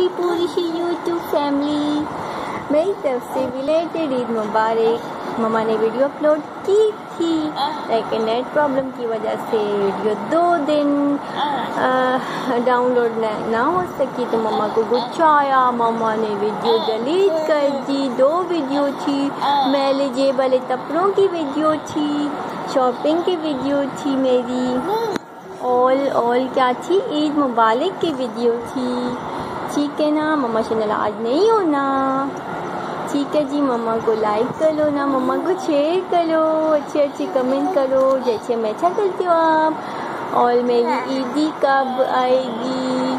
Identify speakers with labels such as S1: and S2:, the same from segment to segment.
S1: पूरी पूरी सी YouTube family मेरी तरफ़ से रिलेटेड ईद मुबारक ममा ने वीडियो अपलोड की थी। लेकिन नेट प्रॉब्लम की वजह से वीडियो दो दिन डाउनलोड ना हो सकी। तो ममा को गुस्सा आया। ममा ने वीडियो डिलीट कर दी। दो वीडियो थी। मेले जेब वाले की वीडियो थी। शॉपिंग की वीडियो थी मेरी। ऑल ऑल क्या थी? ईद मुबारक की वीडियो थी। ठीक है ना, मम्मा से नाराज़ नहीं होना। ठीक है जी, मम्मा को लाइक कर लो ना, मम्मा को शेयर करो अच्छे अच्छे कमेंट करो, जैसे मैं अच्छा करती हूँ आप। और मेरी ईदी कब आएगी?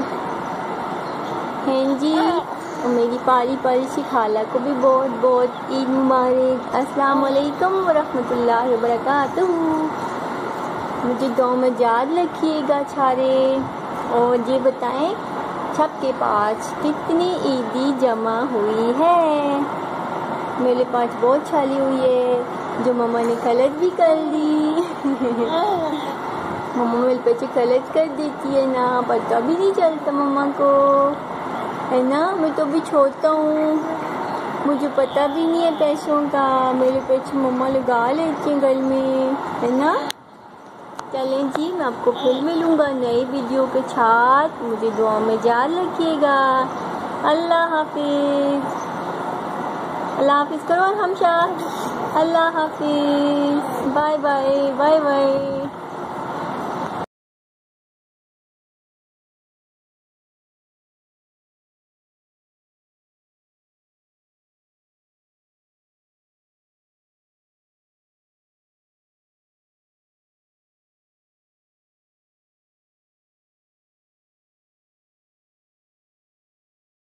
S1: हैं जी और मेरी पारी पारी सी खाला को भी बहुत बहुत ईद मुबारक। अस्सलाम वालेकुम वरहमतुल्लाहि वबरकातुहू। मुझे दो में याद रखिएगा छारे और ये बताएँ सबके पास कितनी ईदी जमा हुई है। मेरे पास बहुत छाली हुई है जो मम्मा ने कलर भी कर दी मम्मा मेरे पीछे कलर कर देती है ना पता भी नहीं चलता मम्मा को। है ना? मैं तो भी छोड़ता हूँ। मुझे पता भी नहीं है पैसों का। मेरे पैसे मम्मा लगा लेती हैं घर में। है ना? चलें जी, मैं आपको फिर मिलूँगा नई वीडियो के साथ। मुझे दुआ में याद रखिएगा। अल्लाह हाफिज़। अल्लाह हाफिज़ करो हम शाह अल्लाह हाफिज़। Bye bye bye bye.